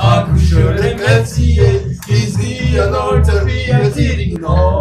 Акушеры Мерсии, из Вианольта Виатиригно.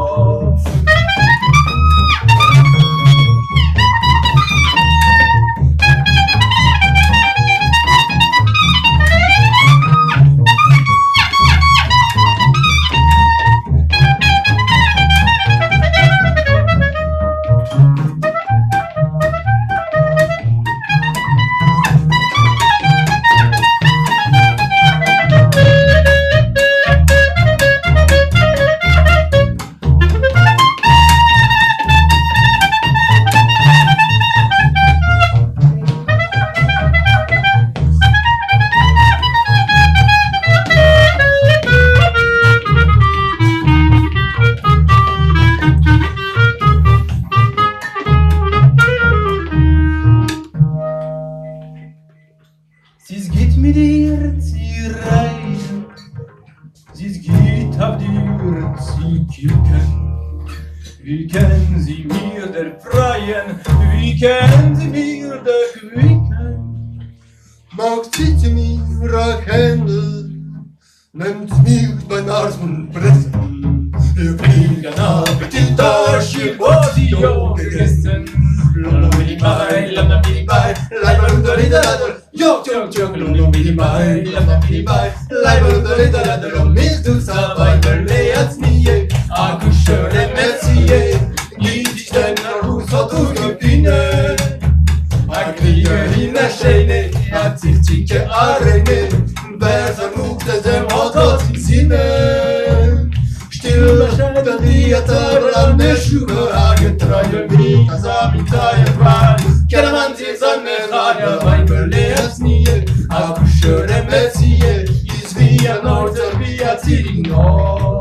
Können sie mir der freien Wie können sie mir der quicken Maakt mir Hände, nimmt mich beim Arm und presst. Wir fliegen ab till Dorschir och die Jogegessen Lolomidi-baj, lamnamidi-baj, lajbalundalidadadal Jo, jo, من الشين أتيتك أرني بارزا مكتزم عطات زمان شتل شدقية ترى نشوى عقد رايا بي أزامي تايا بار كلمان تيزان خايا باي بلي أسنية أبشر مسية يزبيا نور تربية تيري نور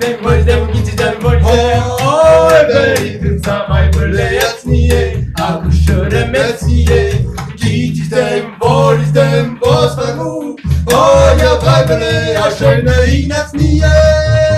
Oh, demki ci dermoj Oy bey, tym samaj byle jasnije A kuszore mesije Kici dem, boli dem, bosmanu O ja baj byle, a szerne i nas nije